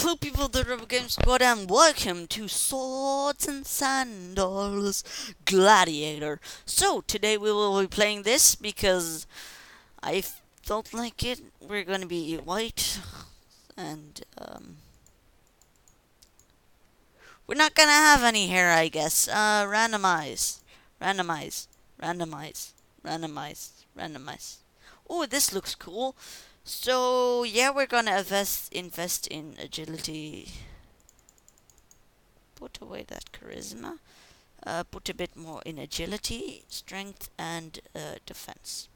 Hello people of the Rebel Game Squad and welcome to Swords and Sandals Gladiator. So today we will be playing this because I felt like it. We're gonna be white and um, we're not gonna have any hair I guess. Uh, randomize. Randomize. Randomize. Randomize. Randomize. Oh this looks cool. So yeah, we're gonna invest invest in agility. Put away that charisma. Uh, put a bit more in agility, strength, and uh, defense.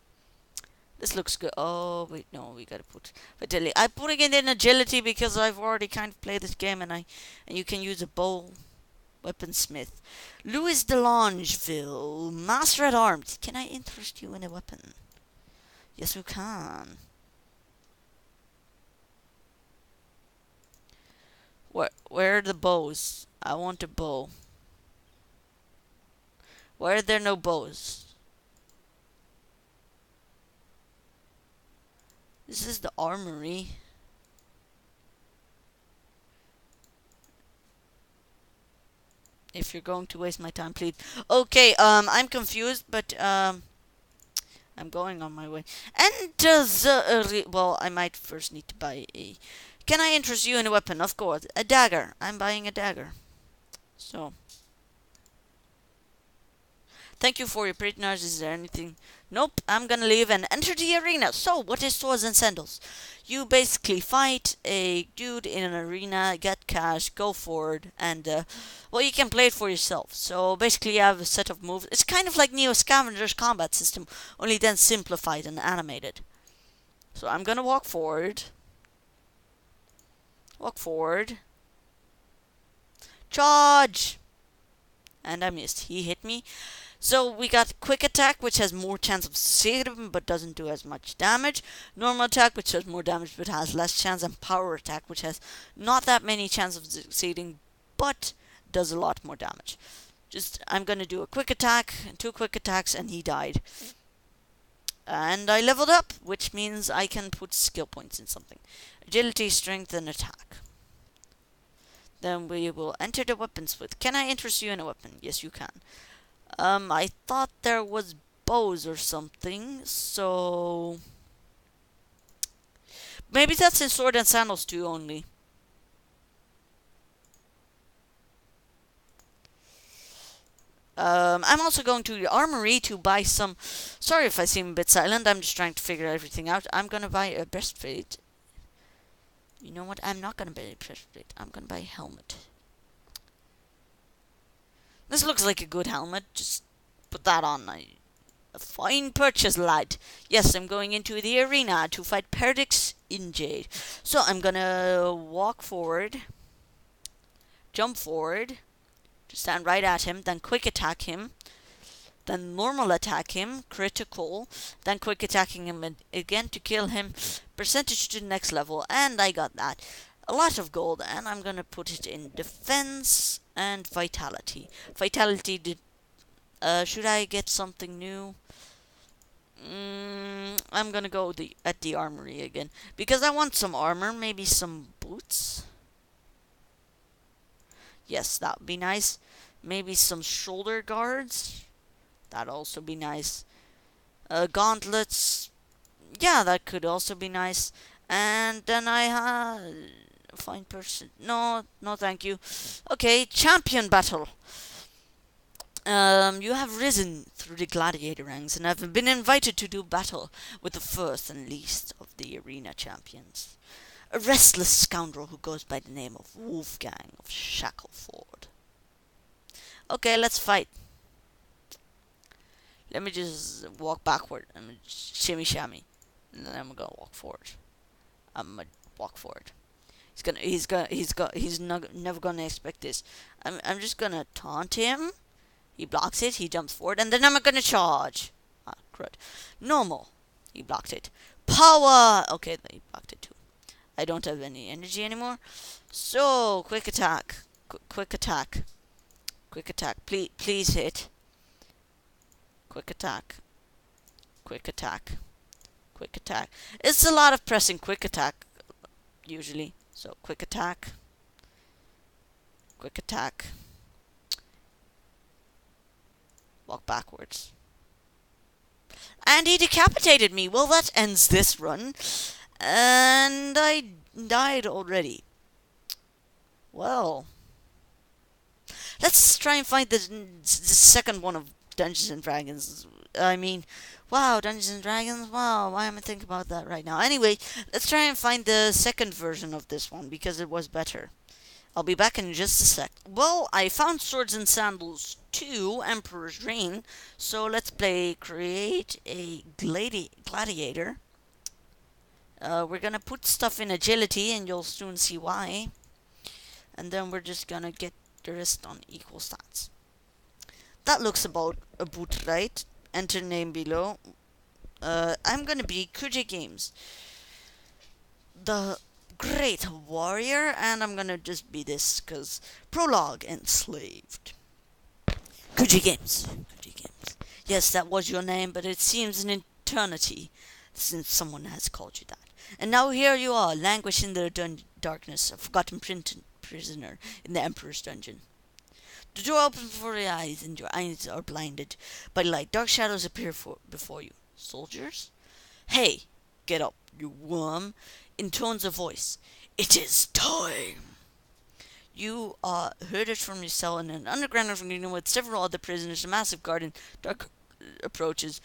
This looks good. Oh wait, no, we gotta put vitality. I'm putting it in agility because I've already kind of played this game, and I and you can use a bow, weaponsmith. Louis de Longeville, master at arms. Can I interest you in a weapon? Yes, we can. Where where are the bows? I want a bow. Why are there no bows? This is the armory. If you're going to waste my time, please. Okay, um, I'm confused, but, um, I'm going on my way. And uh, well, I might first need to buy a can I interest you in a weapon? Of course. A dagger. I'm buying a dagger. So. Thank you for your patronage. Is there anything? Nope. I'm gonna leave and enter the arena. So, what is Swords and Sandals? You basically fight a dude in an arena, get cash, go forward, and, uh, well, you can play it for yourself. So, basically, you have a set of moves. It's kind of like Neo Scavenger's combat system, only then simplified and animated. So, I'm gonna walk forward. Walk forward. Charge! And I missed. He hit me. So we got quick attack, which has more chance of succeeding but doesn't do as much damage. Normal attack, which does more damage but has less chance, and power attack, which has not that many chance of succeeding but does a lot more damage. Just I'm gonna do a quick attack, two quick attacks, and he died. And I leveled up, which means I can put skill points in something. Agility, strength, and attack. Then we will enter the weaponsmith. Can I interest you in a weapon? Yes, you can. Um, I thought there was bows or something, so... Maybe that's in Sword and Sandals 2 only. Um, I'm also going to the armory to buy some... Sorry if I seem a bit silent, I'm just trying to figure everything out. I'm gonna buy a breastplate. You know what? I'm not gonna buy a breastplate. I'm gonna buy a helmet. This looks like a good helmet. Just put that on. I, a fine purchase, lad. Yes, I'm going into the arena to fight Perdix in Jade. So I'm gonna walk forward, jump forward, stand right at him, then quick attack him, then normal attack him, critical, then quick attacking him again to kill him, percentage to the next level, and I got that. A lot of gold, and I'm gonna put it in defense and vitality. Vitality did. Uh, should I get something new? Mm, I'm gonna go the at the armory again because I want some armor, maybe some boots. Yes, that would be nice. Maybe some shoulder guards. That'd also be nice. Uh, gauntlets. Yeah, that could also be nice. And then I have fine person. No, no, thank you. Okay, champion battle. Um, you have risen through the gladiator ranks and have been invited to do battle with the first and least of the arena champions. A restless scoundrel who goes by the name of Wolfgang of Shackleford. Okay, let's fight. Let me just walk backward and shimmy shammy. And then I'm gonna walk forward. I'm gonna walk forward. He's gonna, he's gonna, he's got, he's never gonna expect this. I'm, I'm just gonna taunt him. He blocks it. He jumps forward, and then I'm gonna charge. Ah, crud. Normal. He blocked it. Power. Okay, he blocked it. I don't have any energy anymore. So quick attack. Qu quick attack. Quick attack. Please, please hit. Quick attack. Quick attack. Quick attack. It's a lot of pressing quick attack, usually. So quick attack. Quick attack. Walk backwards. And he decapitated me. Well, that ends this run. And I died already. Well. Let's try and find the, the second one of Dungeons and Dragons. I mean, wow, Dungeons and Dragons. Wow, why am I thinking about that right now? Anyway, let's try and find the second version of this one because it was better. I'll be back in just a sec. Well, I found Swords and Sandals 2, Emperor's Reign. So let's play Create a gladi- Gladiator. Uh, we're gonna put stuff in agility, and you'll soon see why. And then we're just gonna get the rest on equal stats. That looks about about right. Enter name below. Uh, I'm gonna be Kuji Games. The great warrior, and I'm gonna just be this because prologue enslaved. Kuji Games. Kuji Games. Yes, that was your name, but it seems an eternity since someone has called you that. And now here you are, languish in the dun- darkness, a forgotten print- prisoner in the Emperor's dungeon. The door opens before your eyes, and your eyes are blinded by light. Dark shadows appear for- before you. Soldiers? Hey, get up, you worm in tones of voice. It is time. You uh, are herded from your cell in an underground arena with several other prisoners, a massive garden, dark approaches.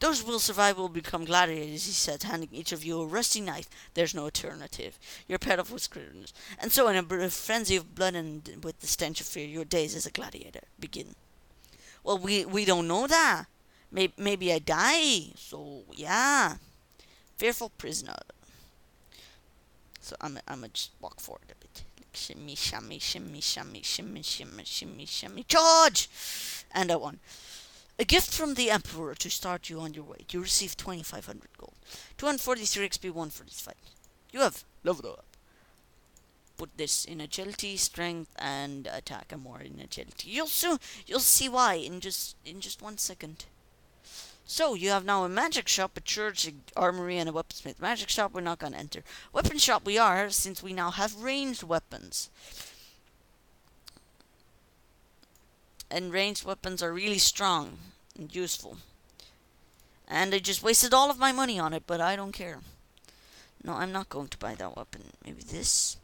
Those who will survive will become gladiators, he said, handing each of you a rusty knife. There's no alternative. You're paired off with. And so, in a frenzy of blood and with the stench of fear, your days as a gladiator begin. Well, we, we don't know that. Maybe, maybe I die. So, yeah. Fearful prisoner. So, I'm, I'm going to just walk forward a bit. Shimmy, shimmy, shimmy, shimmy, shimmy, shimmy, shimmy, shimmy. Charge! And I won. A gift from the Emperor to start you on your way. You receive 2,500 gold. 243 XP, 1 for this fight. You have leveled up. Put this in agility, strength, and attack, and more in agility. You'll soon, you'll see why in just in just one second. So, you have now a magic shop, a church, a armory, and a weaponsmith. Magic shop we're not to enter. Weapon shop we are, since we now have ranged weapons. And ranged weapons are really strong and useful. And I just wasted all of my money on it, but I don't care. No, I'm not going to buy that weapon. Maybe this?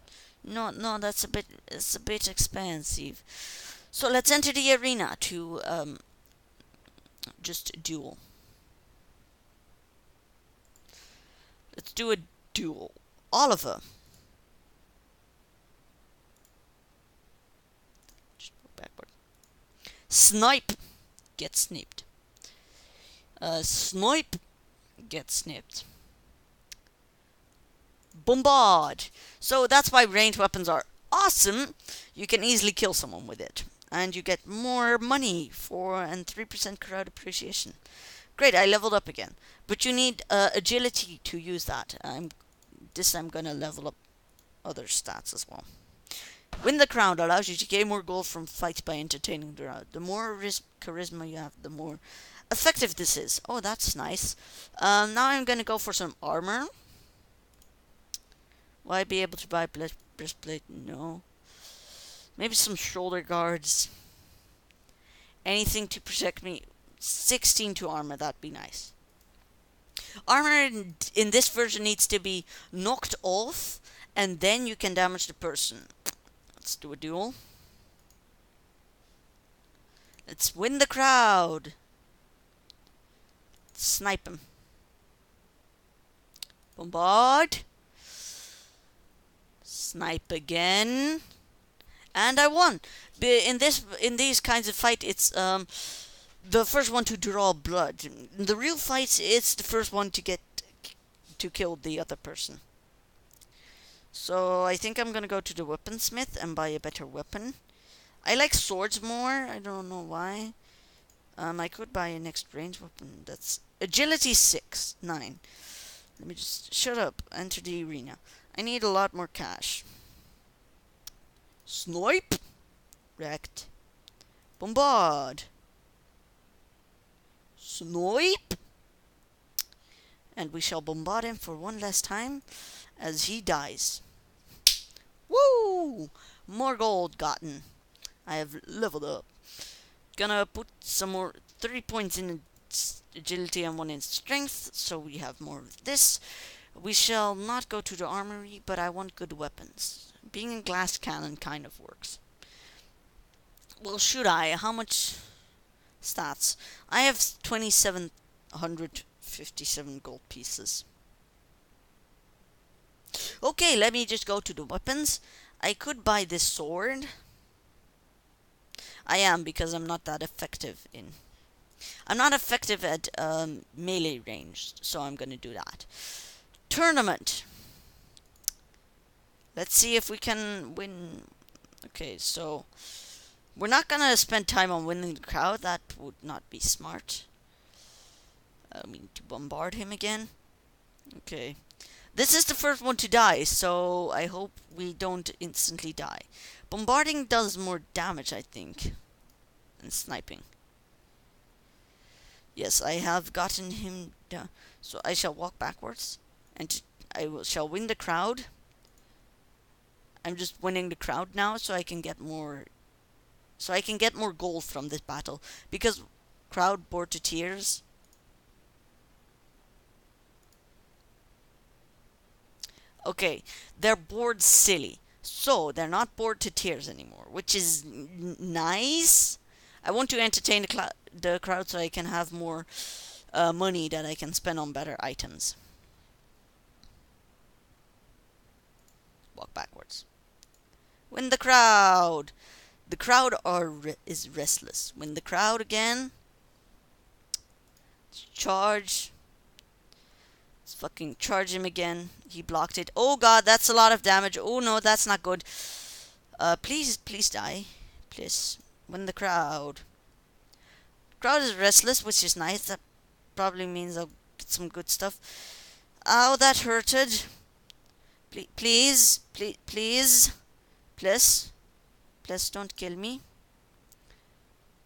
No, no, that's a bit, it's a bit expensive. So let's enter the arena to um, just duel. Let's do a duel. Oliver. Just go backward. Snipe. Get snipped. Uh, snipe. Get snipped. Bombard. So that's why ranged weapons are awesome. You can easily kill someone with it. And you get more money for and 3% crowd appreciation. Great, I leveled up again. But you need uh, agility to use that. I'm this I'm gonna level up other stats as well. Win the crown allows you to gain more gold from fights by entertaining the crowd. The more charisma you have, the more effective this is. Oh, that's nice. Um, now I'm gonna go for some armor. Will I be able to buy breastplate? No. Maybe some shoulder guards. Anything to protect me. 16 to armor, that'd be nice. Armor in, in this version needs to be knocked off, and then you can damage the person. Let's do a duel. Let's win the crowd. Snipe him. Bombard. Snipe again. And I won. In this in these kinds of fight it's um the first one to draw blood. In the real fights, it's the first one to get to kill the other person. So I think I'm gonna go to the weaponsmith and buy a better weapon. I like swords more. I don't know why. Um, I could buy a next range weapon. That's agility six nine. Let me just shut up. Enter the arena. I need a lot more cash. Snipe. Wrecked. Bombard. Snipe! And we shall bombard him for one last time as he dies. Woo! More gold gotten. I have leveled up. Gonna put some more three points in agility and one in strength, so we have more of this. We shall not go to the armory, but I want good weapons. Being a glass cannon kind of works. Well, should I? How much stats? I have 2757 gold pieces. Okay, let me just go to the weapons. I could buy this sword. I am because I'm not that effective in. I'm not effective at um, melee range, so I'm gonna do that. Tournament. Let's see if we can win. Okay, so we're not gonna spend time on winning the crowd. That would not be smart. I mean to bombard him again. Okay. This is the first one to die, so I hope we don't instantly die. Bombarding does more damage, I think, than sniping. Yes, I have gotten him down. So I shall walk backwards, and I will, shall win the crowd. I'm just winning the crowd now, so I can get more. So I can get more gold from this battle because crowd bored to tears. Okay, they're bored silly. So they're not bored to tears anymore, which is nice. I want to entertain the, cl the crowd so I can have more uh, money that I can spend on better items. Walk backwards. Win the crowd. The crowd are re is restless. Win the crowd again. Charge. Let's fucking charge him again. He blocked it. Oh god, that's a lot of damage. Oh no, that's not good. Uh, please, please die. Please. Win the crowd. Crowd is restless, which is nice. That probably means I'll get some good stuff. Oh, that hurted. Please, please, please, please, please, don't kill me.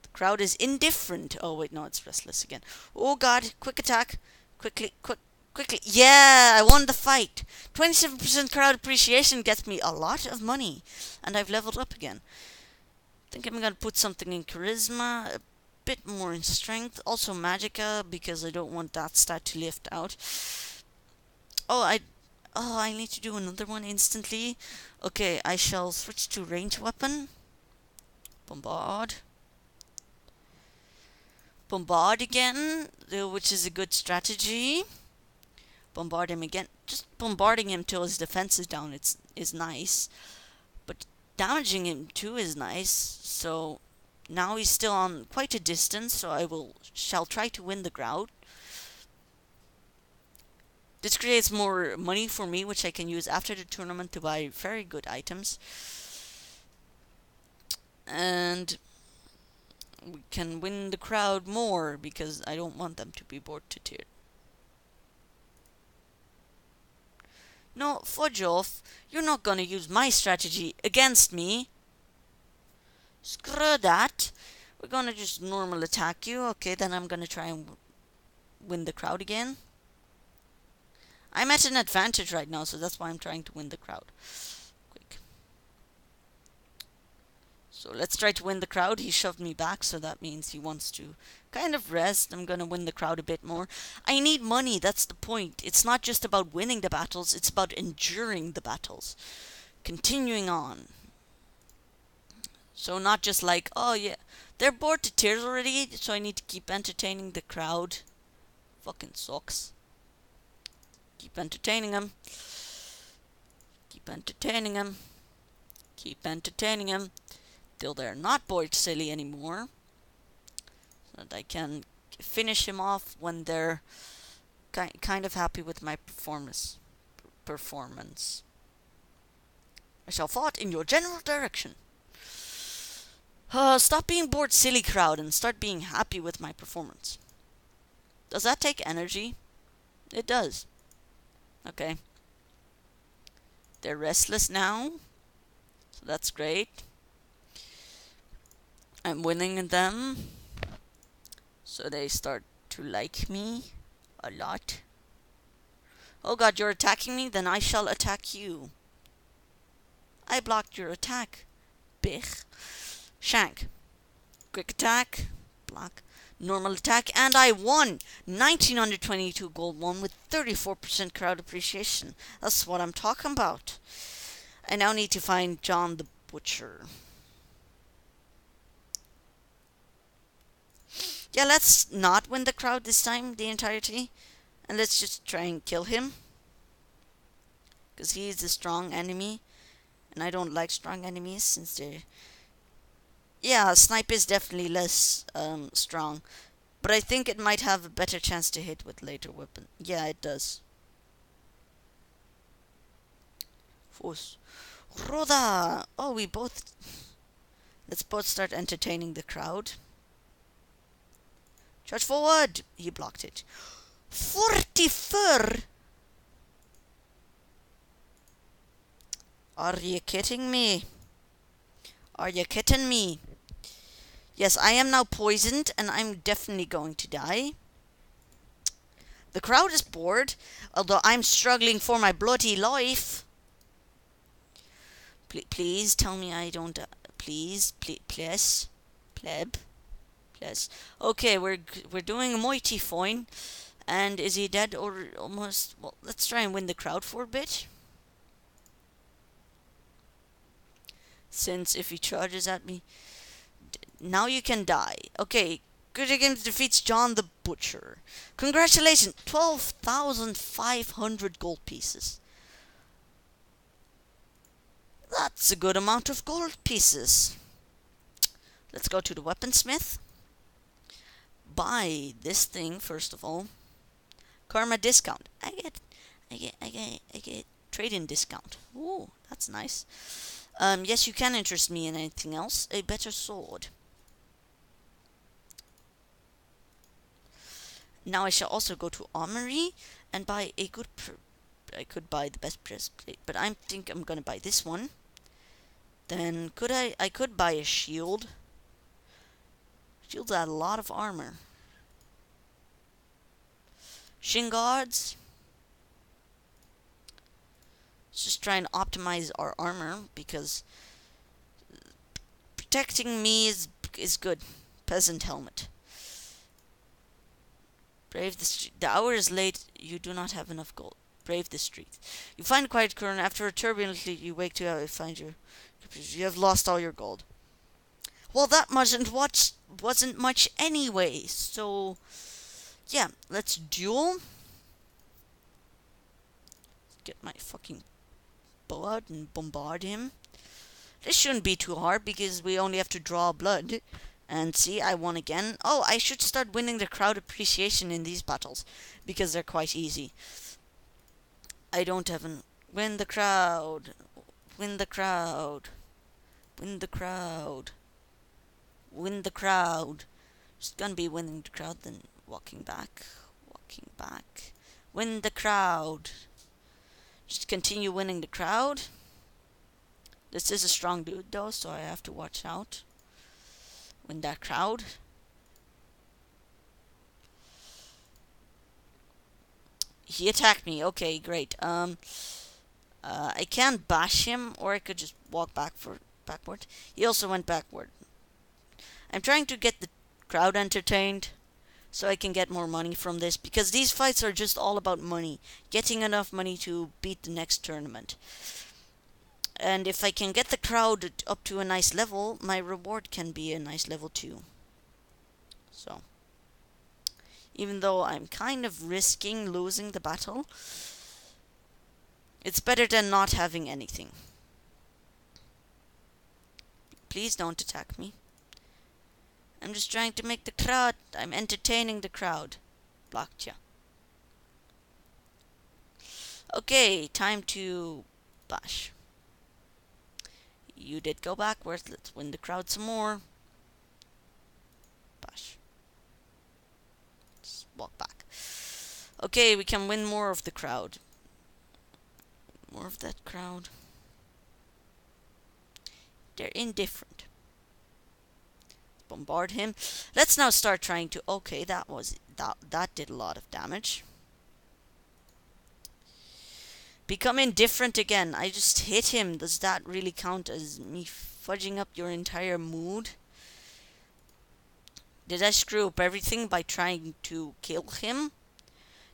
The crowd is indifferent. Oh wait, no, it's restless again. Oh god, quick attack. Quickly, quick, quickly. Yeah, I won the fight. 27% crowd appreciation gets me a lot of money. And I've leveled up again. I think I'm gonna put something in charisma, a bit more in strength, also magicka because I don't want that stat to lift out. Oh, I oh I need to do another one instantly. Okay, I shall switch to range weapon. Bombard. Bombard again, which is a good strategy. Bombard him again. Just bombarding him till his defense is down. It's is nice But damaging him too is nice. So now he's still on quite a distance, so I will shall try to win the crowd. This creates more money for me, which I can use after the tournament to buy very good items. And we can win the crowd more because I don't want them to be bored to tears. No, fudge off. You're not gonna use my strategy against me. Screw that. We're gonna just normal attack you. Okay, then I'm gonna try and win the crowd again. I'm at an advantage right now, so that's why I'm trying to win the crowd. So let's try to win the crowd. He shoved me back, so that means he wants to kind of rest. I'm going to win the crowd a bit more. I need money, that's the point. It's not just about winning the battles, it's about enduring the battles. Continuing on. So not just like, oh yeah, they're bored to tears already, so I need to keep entertaining the crowd. Fucking sucks. Keep entertaining them. Keep entertaining them. Keep entertaining them till they're not bored silly anymore. So that I can finish him off when they're ki kind of happy with my performance. Performance. I shall fought in your general direction. Uh, stop being bored silly crowd and start being happy with my performance. Does that take energy? It does. Okay. They're restless now. So that's great. I'm winning them. So they start to like me a lot. Oh god, you're attacking me? Then I shall attack you. I blocked your attack. Bich. Shank. Quick attack. Block. Normal attack. And I won! 1922 gold won with 34% crowd appreciation. That's what I'm talking about. I now need to find John the Butcher. Yeah, let's not win the crowd this time, the entirety. And let's just try and kill him. Because he's a strong enemy. And I don't like strong enemies since they're... Yeah, snipe is definitely less um, strong. But I think it might have a better chance to hit with later weapon. Yeah, it does. Force. Roda! Oh, we both... Let's both start entertaining the crowd. Charge forward! He blocked it. 44! Are you kidding me? Are you kidding me? Yes, I am now poisoned and I'm definitely going to die. The crowd is bored, although I'm struggling for my bloody life. Please tell me I don't... Uh, please, please, please, pleb, Okay, we're we're doing a mighty fine. And is he dead or almost? Well, let's try and win the crowd for a bit. Since if he charges at me, now you can die. Okay, Good Games defeats John the Butcher. Congratulations, 12,500 gold pieces. That's a good amount of gold pieces. Let's go to the weaponsmith. Buy this thing first of all. Karma discount. I get, I get, I get, I get trade-in discount. Ooh, that's nice. Um, yes, you can interest me in anything else. A better sword. Now I shall also go to Armory and buy a good. I could buy the best breastplate, but I think I'm gonna buy this one. Then could I? I could buy a shield. Shields add a lot of armor. Shin guards. Let's just try and optimize our armor because protecting me is is good. Peasant helmet. Brave the street. The hour is late. You do not have enough gold. Brave the street. You find quiet corner. After a turbulent sleep, you wake to find your. You have lost all your gold. Well, that wasn't what wasn't much anyway. So, yeah, let's duel. Get my fucking blood and bombard him. This shouldn't be too hard because we only have to draw blood. And see, I won again. Oh, I should start winning the crowd appreciation in these battles. Because they're quite easy. I don't have even... Win the crowd. Win the crowd. Win the crowd. Win the crowd. Just gonna be winning the crowd, then walking back. Walking back. Win the crowd. Just continue winning the crowd. This is a strong dude though, so I have to watch out win that crowd. He attacked me. Okay, great. Um, uh, I can bash him, or I could just walk back for backward. He also went backward. I'm trying to get the crowd entertained so I can get more money from this because these fights are just all about money. Getting enough money to beat the next tournament. And if I can get the crowd up to a nice level, my reward can be a nice level too. So, even though I'm kind of risking losing the battle, it's better than not having anything. Please don't attack me. I'm just trying to make the crowd. I'm entertaining the crowd. Blocked ya. Okay, time to bash. You did go backwards. Let's win the crowd some more. Bash. Let's walk back. Okay, we can win more of the crowd. More of that crowd. They're indifferent. Bombard him. Let's now start trying to... Okay, that was... That, that did a lot of damage. Become indifferent again. I just hit him. Does that really count as me fudging up your entire mood? Did I screw up everything by trying to kill him?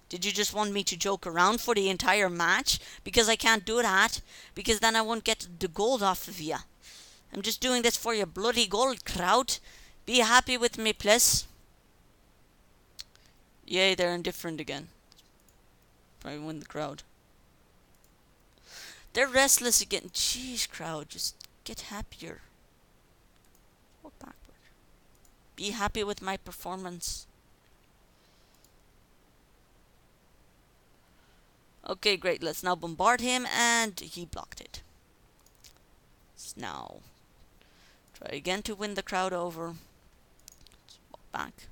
Did you just want me to joke around for the entire match? Because I can't do that. Because then I won't get the gold off of you. I'm just doing this for your bloody gold, crowd. Be happy with me, please. Yay, they're indifferent again. Probably win the crowd. They're restless again. Jeez, crowd, just get happier. Walk backward. Be happy with my performance. Okay, great. Let's now bombard him, and he blocked it. Let's now try again to win the crowd over. Back.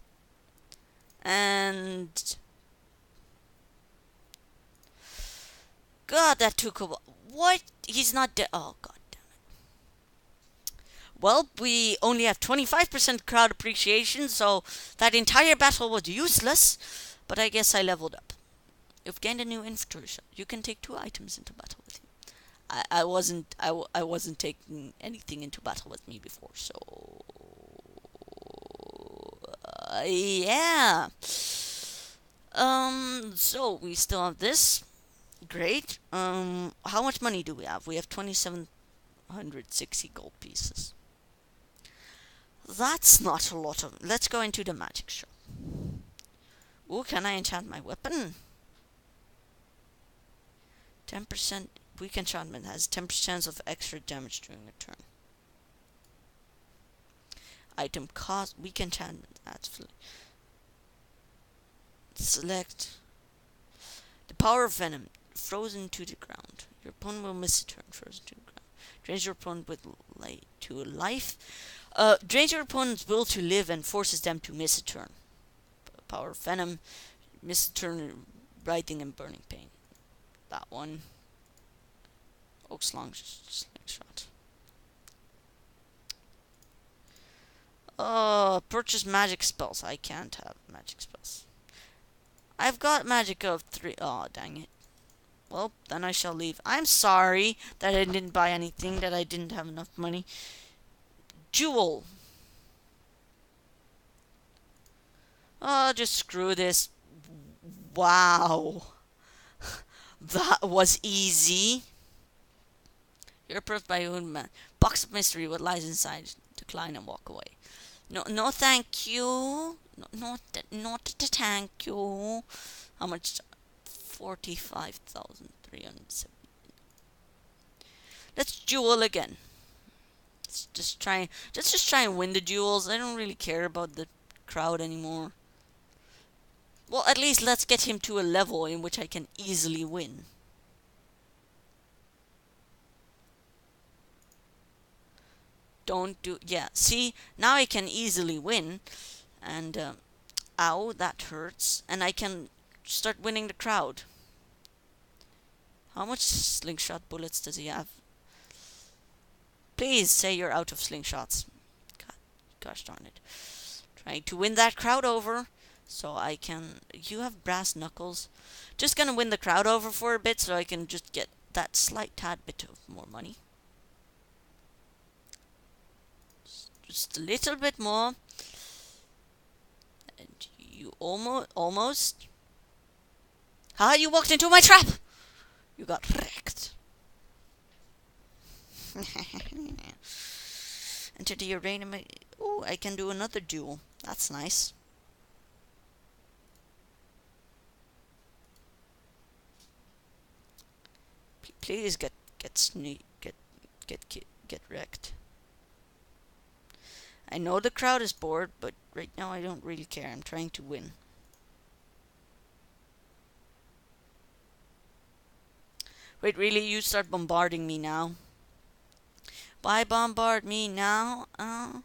And... God, that took a while. What? He's not dead. Oh, god damn it. Well, we only have 25% crowd appreciation, so that entire battle was useless. But I guess I leveled up. You've gained a new inventory shot. You can take two items into battle with you. I, I wasn't I wasn't taking anything into battle with me before, so uh, yeah. Um. So we still have this. Great. Um. How much money do we have? We have twenty-seven hundred sixty gold pieces. That's not a lot of. Let's go into the magic shop. Ooh, can I enchant my weapon? 10% weak enchantment has 10% chance of extra damage during a turn. Item cost weak enchantment actually. Select the power of venom frozen to the ground. Your opponent will miss a turn frozen to the ground. Drains your opponent with light to life. Uh, drains your opponent's will to live and forces them to miss a turn. Power of venom, miss a turn, writhing and burning pain that one. Oak's long slingshot. Oh, purchase magic spells. I can't have magic spells. I've got magic of three. Oh, dang it. Well, then I shall leave. I'm sorry that I didn't buy anything, that I didn't have enough money. Jewel. Oh, just screw this. Wow. That was easy. You're approved by your own man. Box of mystery. What lies inside? Decline and walk away. No, no, thank you. No, not, not the thank you. How much? Forty-five thousand three hundred seventy. Let's duel again. Let's just try. Let's just try and win the duels. I don't really care about the crowd anymore. Well, at least let's get him to a level in which I can easily win. Don't do... Yeah, see? Now I can easily win. And, uh, ow, that hurts. And I can start winning the crowd. How much slingshot bullets does he have? Please say you're out of slingshots. God, gosh darn it. Trying to win that crowd over. So I can... You have brass knuckles. Just gonna win the crowd over for a bit so I can just get that slight tad bit of more money. Just a little bit more. And you almost... Almost... Ah, you walked into my trap! You got wrecked. Enter the arena. Oh, I can do another duel. That's nice. Please get get sne get get get get wrecked. I know the crowd is bored, but right now I don't really care. I'm trying to win. Wait, really? You start bombarding me now? Why bombard me now? Uh,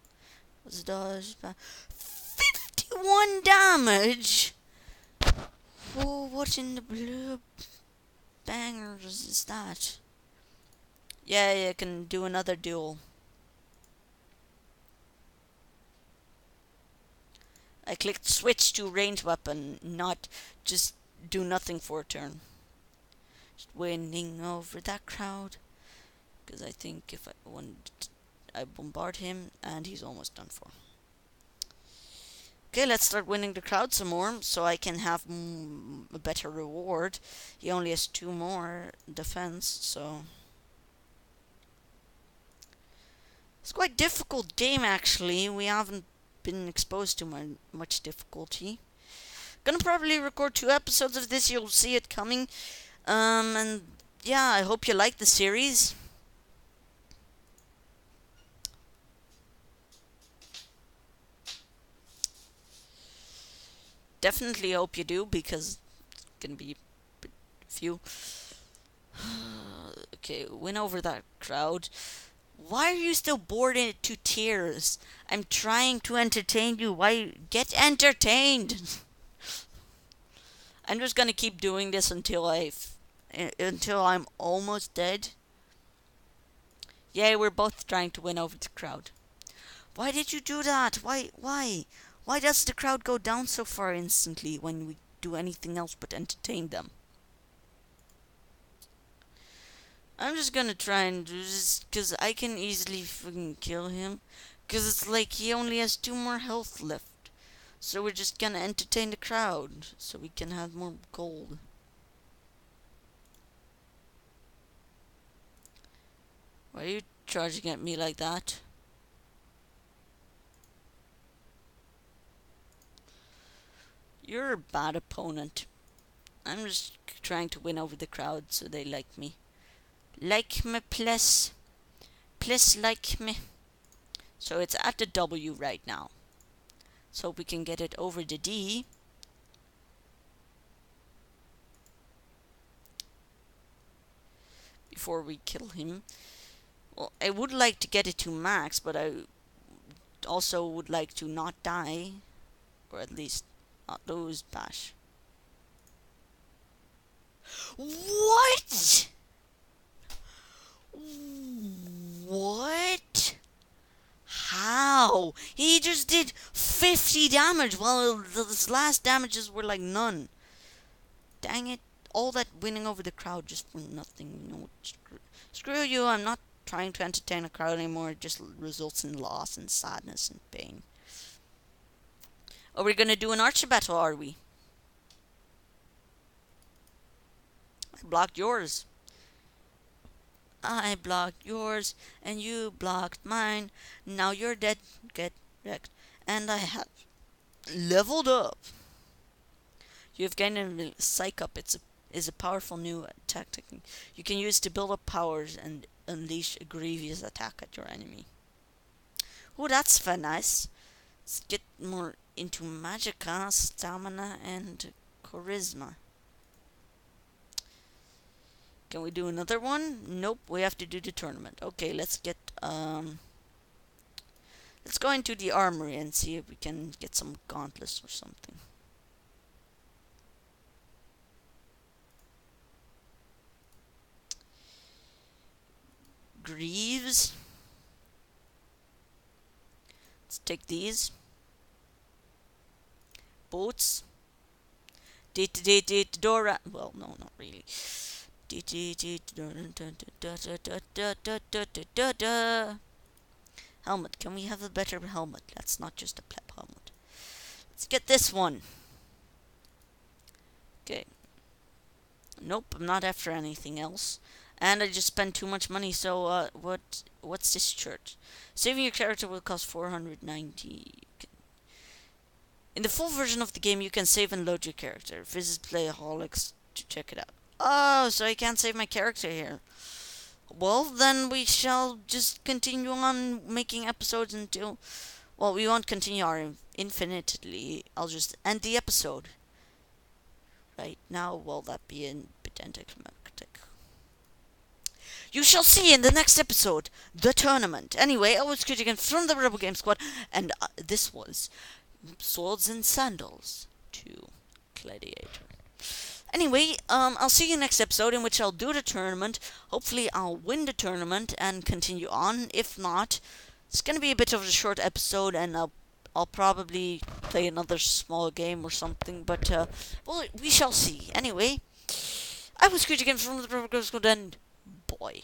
does 51 damage? Oh, what in the blue bangers is that? Yeah, you can do another duel. I clicked switch to range weapon, not just do nothing for a turn. Just winning over that crowd. Because I think if I want, I bombard him, and he's almost done for. Okay, let's start winning the crowd some more, so I can have mm, a better reward. He only has two more defense, so it's quite difficult game actually. We haven't been exposed to my, much difficulty. Gonna probably record two episodes of this. You'll see it coming. Um, and yeah, I hope you like the series. Definitely hope you do because it's gonna be few. okay, win over that crowd. Why are you still bored into tears? I'm trying to entertain you. Why get entertained? I'm just gonna keep doing this until I, until I'm almost dead. Yeah, we're both trying to win over the crowd. Why did you do that? Why? Why? Why does the crowd go down so far instantly when we do anything else but entertain them? I'm just gonna try and do this because I can easily fucking kill him. Because it's like he only has two more health left. So we're just gonna entertain the crowd so we can have more gold. Why are you charging at me like that? You're a bad opponent. I'm just trying to win over the crowd so they like me. Like me, please. Please like me. So it's at the W right now. So we can get it over the D. Before we kill him. Well, I would like to get it to max, but I also would like to not die. Or at least not lose bash. What? What? How? He just did 50 damage while his last damages were like none. Dang it. All that winning over the crowd just for nothing. You know, screw, screw you. I'm not trying to entertain a crowd anymore. It just results in loss and sadness and pain. Are we going to do an archer battle, are we? I blocked yours. I blocked yours, and you blocked mine. Now you're dead. Get wrecked. And I have leveled up. You have gained a Psych Up. It's a, is a powerful new technique. You can use to build up powers and unleash a grievous attack at your enemy. Oh, that's very nice. Let's get more into magicka, stamina, and charisma. Can we do another one? Nope, we have to do the tournament. Okay, let's get, um... Let's go into the armory and see if we can get some gauntlets or something. Greaves. Let's take these. Boots. Dora. Well, no, not really. Helmet. Can we have a better helmet? That's not just a pleb helmet. Let's get this one. Okay. Nope, I'm not after anything else. And I just spent too much money, so uh, what? what's this shirt? Saving your character will cost 490. In the full version of the game, you can save and load your character. Visit Playaholics to check it out. Oh, so I can't save my character here. Well, then we shall just continue on making episodes until... Well, we won't continue our infinitely. I'll just end the episode. Right now, will that be in anticlimactic? You shall see in the next episode, the tournament. Anyway, I was Critican from the Rebel Game Squad, and uh, this was Swords and Sandals 2 Gladiator. Anyway, um, I'll see you next episode in which I'll do the tournament. Hopefully, I'll win the tournament and continue on. If not, it's gonna be a bit of a short episode, and I'll I'll probably play another small game or something. But uh, well, we shall see. Anyway, I was Screech again from the Girl School Den. Boy.